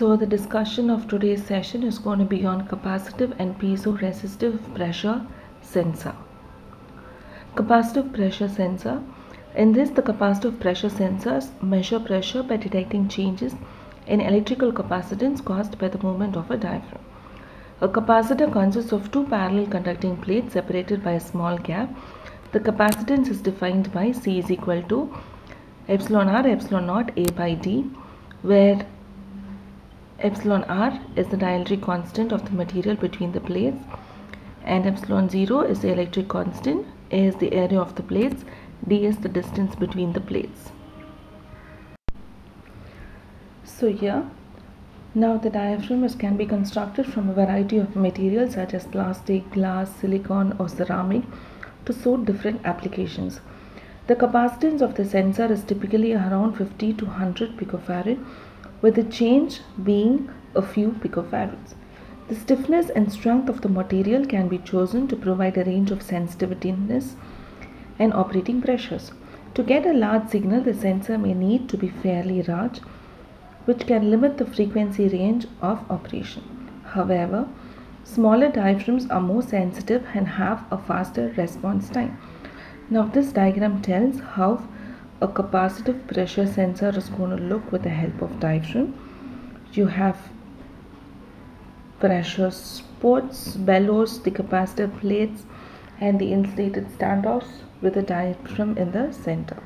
So the discussion of today's session is going to be on capacitive and piezoresistive pressure sensor. Capacitive pressure sensor. In this, the capacitive pressure sensors measure pressure by detecting changes in electrical capacitance caused by the movement of a diaphragm. A capacitor consists of two parallel conducting plates separated by a small gap. The capacitance is defined by C is equal to epsilon r epsilon naught A by D where epsilon r is the dielectric constant of the material between the plates and epsilon 0 is the electric constant, A is the area of the plates, D is the distance between the plates. So here, now the diaphragm is, can be constructed from a variety of materials such as plastic, glass, silicon or ceramic to suit different applications. The capacitance of the sensor is typically around 50 to 100 picofarad with the change being a few picofarads. The stiffness and strength of the material can be chosen to provide a range of sensitiveness and operating pressures. To get a large signal, the sensor may need to be fairly large, which can limit the frequency range of operation. However, smaller diaphragms are more sensitive and have a faster response time. Now this diagram tells how a capacitive pressure sensor is going to look with the help of diaphragm. You have pressure spots, bellows, the capacitor plates and the insulated standoffs with a diaphragm in the center.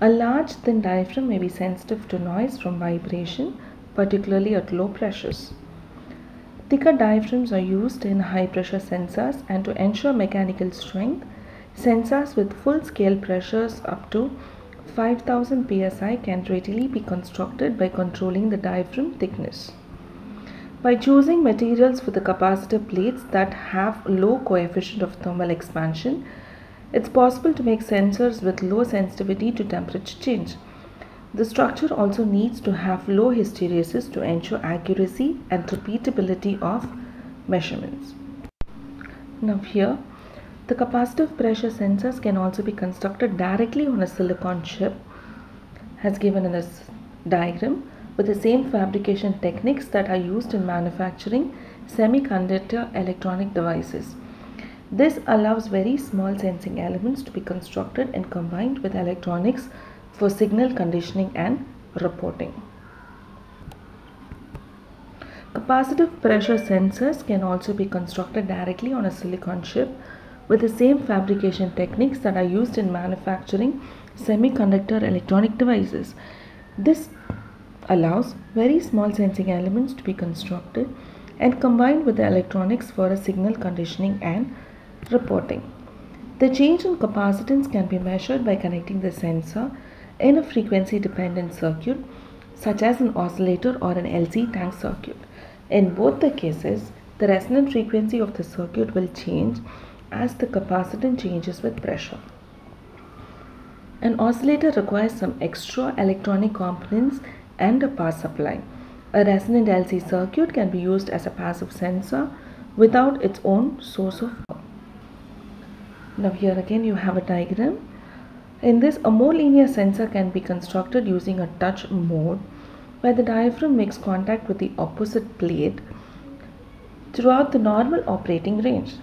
A large thin diaphragm may be sensitive to noise from vibration, particularly at low pressures. Thicker diaphragms are used in high pressure sensors and to ensure mechanical strength, sensors with full scale pressures up to 5000 psi can readily be constructed by controlling the diaphragm thickness. By choosing materials for the capacitor plates that have low coefficient of thermal expansion, it's possible to make sensors with low sensitivity to temperature change. The structure also needs to have low hysteresis to ensure accuracy and repeatability of measurements. Now here, the capacitive pressure sensors can also be constructed directly on a silicon chip as given in this diagram with the same fabrication techniques that are used in manufacturing semiconductor electronic devices. This allows very small sensing elements to be constructed and combined with electronics for signal conditioning and reporting. Capacitive pressure sensors can also be constructed directly on a silicon chip with the same fabrication techniques that are used in manufacturing semiconductor electronic devices. This allows very small sensing elements to be constructed and combined with the electronics for a signal conditioning and reporting. The change in capacitance can be measured by connecting the sensor in a frequency dependent circuit such as an oscillator or an LC tank circuit. In both the cases, the resonant frequency of the circuit will change as the capacitance changes with pressure. An oscillator requires some extra electronic components and a power supply. A resonant LC circuit can be used as a passive sensor without its own source of power. Now here again you have a diagram. In this a more linear sensor can be constructed using a touch mode where the diaphragm makes contact with the opposite plate throughout the normal operating range.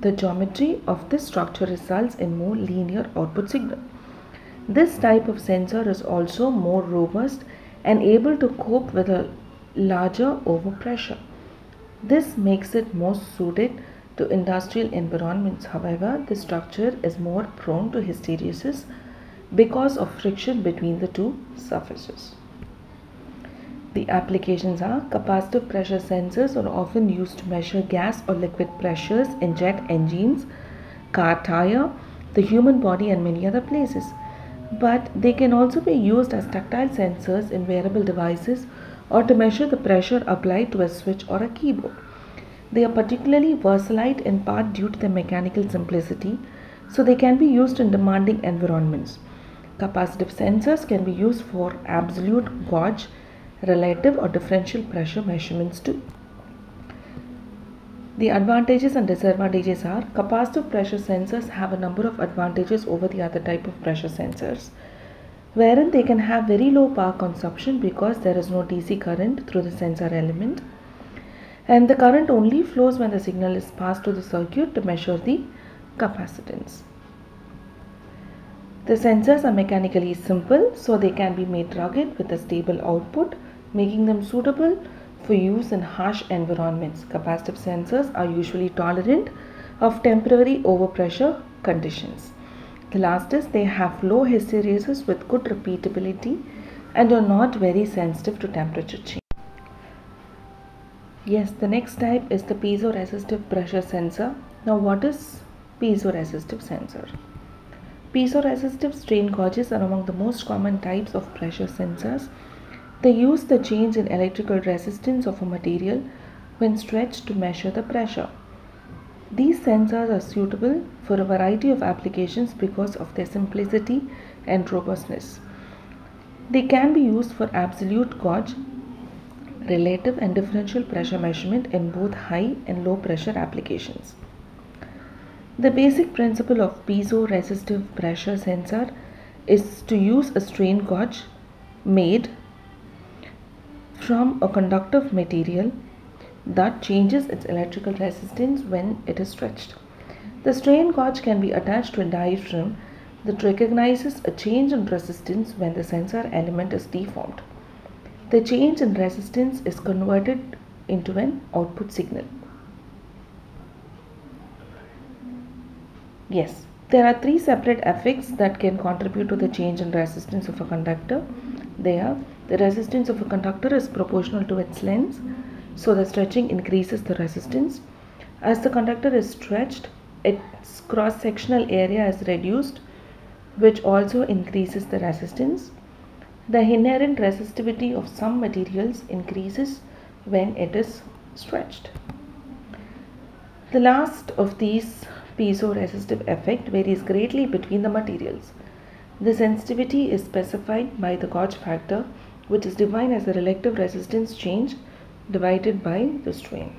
The geometry of this structure results in more linear output signal. This type of sensor is also more robust and able to cope with a larger overpressure. This makes it more suited to industrial environments. However, the structure is more prone to hysteresis because of friction between the two surfaces. The applications are capacitive pressure sensors are often used to measure gas or liquid pressures in jet engines, car tire, the human body and many other places but they can also be used as tactile sensors in wearable devices or to measure the pressure applied to a switch or a keyboard. They are particularly versatile in part due to their mechanical simplicity, so they can be used in demanding environments. Capacitive sensors can be used for absolute gauge, relative or differential pressure measurements too. The advantages and disadvantages are capacitive pressure sensors have a number of advantages over the other type of pressure sensors. wherein they can have very low power consumption because there is no DC current through the sensor element and the current only flows when the signal is passed to the circuit to measure the capacitance. The sensors are mechanically simple so they can be made rugged with a stable output making them suitable for use in harsh environments. Capacitive sensors are usually tolerant of temporary overpressure conditions. The last is they have low hysteresis with good repeatability and are not very sensitive to temperature change. Yes, the next type is the piezoresistive pressure sensor. Now what is piezoresistive sensor? Piezoresistive strain gauges are among the most common types of pressure sensors. They use the change in electrical resistance of a material when stretched to measure the pressure. These sensors are suitable for a variety of applications because of their simplicity and robustness. They can be used for absolute gauge, relative and differential pressure measurement in both high and low pressure applications. The basic principle of piezo-resistive pressure sensor is to use a strain gauge made from a conductive material that changes its electrical resistance when it is stretched. The strain gauge can be attached to a diaphragm that recognizes a change in resistance when the sensor element is deformed. The change in resistance is converted into an output signal. Yes, there are three separate effects that can contribute to the change in resistance of a conductor. They are the resistance of a conductor is proportional to its length, so the stretching increases the resistance. As the conductor is stretched, its cross-sectional area is reduced, which also increases the resistance. The inherent resistivity of some materials increases when it is stretched. The last of these piezo-resistive effect varies greatly between the materials. The sensitivity is specified by the gauge factor which is defined as the relative resistance change divided by the strain.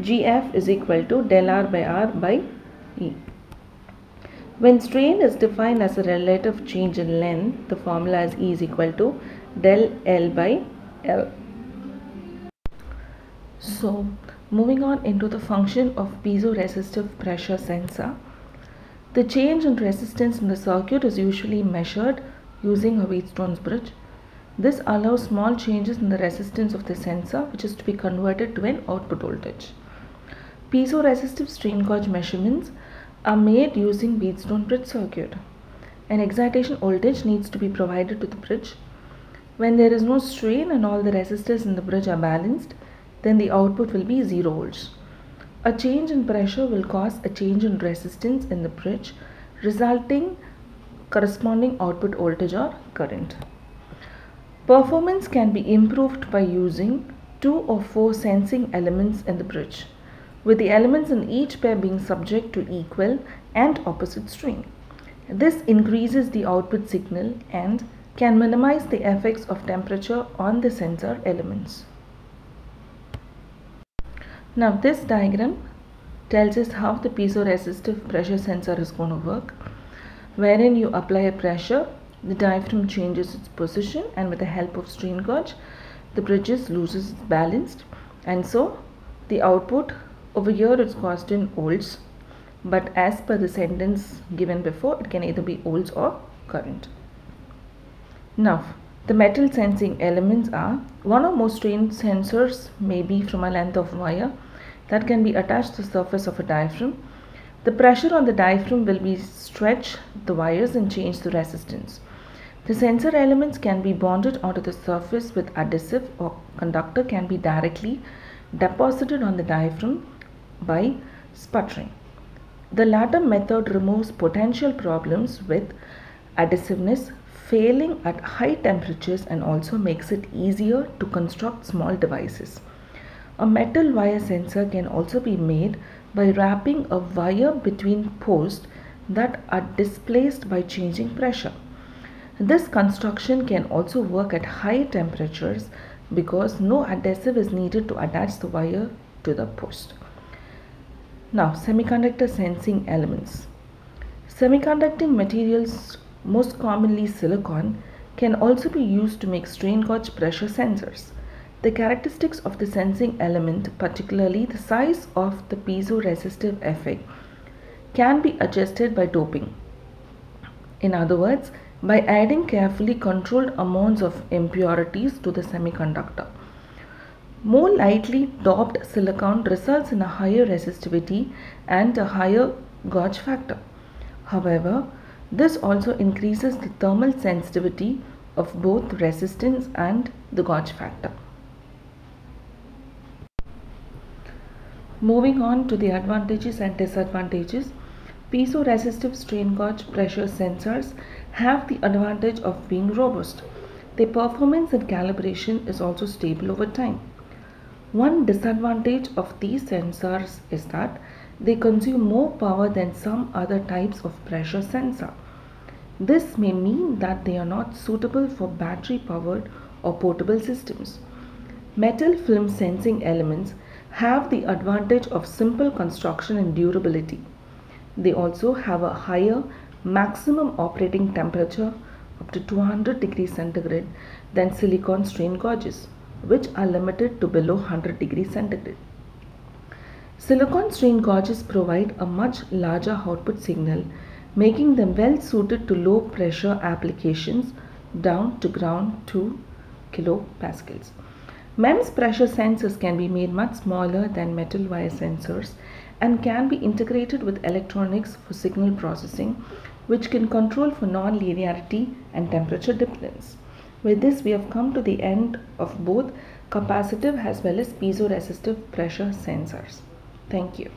GF is equal to del R by R by E. When strain is defined as a relative change in length, the formula is E is equal to del L by L. So, moving on into the function of piezoresistive pressure sensor, the change in resistance in the circuit is usually measured using a Wheatstone's bridge. This allows small changes in the resistance of the sensor which is to be converted to an output voltage. Piezoresistive strain gauge measurements are made using Wheatstone bridge circuit. An excitation voltage needs to be provided to the bridge. When there is no strain and all the resistors in the bridge are balanced, then the output will be 0 volts. A change in pressure will cause a change in resistance in the bridge resulting corresponding output voltage or current. Performance can be improved by using two or four sensing elements in the bridge with the elements in each pair being subject to equal and opposite strain. This increases the output signal and can minimize the effects of temperature on the sensor elements. Now this diagram tells us how the piezoresistive pressure sensor is going to work wherein you apply a pressure the diaphragm changes its position and with the help of strain gauge the bridges loses its balance and so the output over here is caused in volts but as per the sentence given before it can either be volts or current. Now the metal sensing elements are one or more strain sensors may be from a length of wire that can be attached to the surface of a diaphragm. The pressure on the diaphragm will be stretch the wires and change the resistance. The sensor elements can be bonded onto the surface with adhesive or conductor can be directly deposited on the diaphragm by sputtering. The latter method removes potential problems with adhesiveness failing at high temperatures and also makes it easier to construct small devices. A metal wire sensor can also be made by wrapping a wire between posts that are displaced by changing pressure. This construction can also work at high temperatures because no adhesive is needed to attach the wire to the post. Now, semiconductor sensing elements. Semiconducting materials most commonly silicon, can also be used to make strain gauge pressure sensors. The characteristics of the sensing element, particularly the size of the piezoresistive effect, can be adjusted by doping. In other words, by adding carefully controlled amounts of impurities to the semiconductor. More lightly doped silicon results in a higher resistivity and a higher gauge factor. However, this also increases the thermal sensitivity of both resistance and the gauge factor. Moving on to the advantages and disadvantages, piezoresistive strain gauge pressure sensors have the advantage of being robust. Their performance and calibration is also stable over time. One disadvantage of these sensors is that they consume more power than some other types of pressure sensor. This may mean that they are not suitable for battery powered or portable systems. Metal film sensing elements have the advantage of simple construction and durability. They also have a higher maximum operating temperature up to 200 degrees centigrade than silicon strain gauges which are limited to below 100 degrees centigrade. Silicon strain gauges provide a much larger output signal, making them well suited to low pressure applications down to ground 2 kilopascals. MEMS pressure sensors can be made much smaller than metal wire sensors and can be integrated with electronics for signal processing which can control for non-linearity and temperature dependence. With this, we have come to the end of both capacitive as well as piezoresistive pressure sensors. Thank you.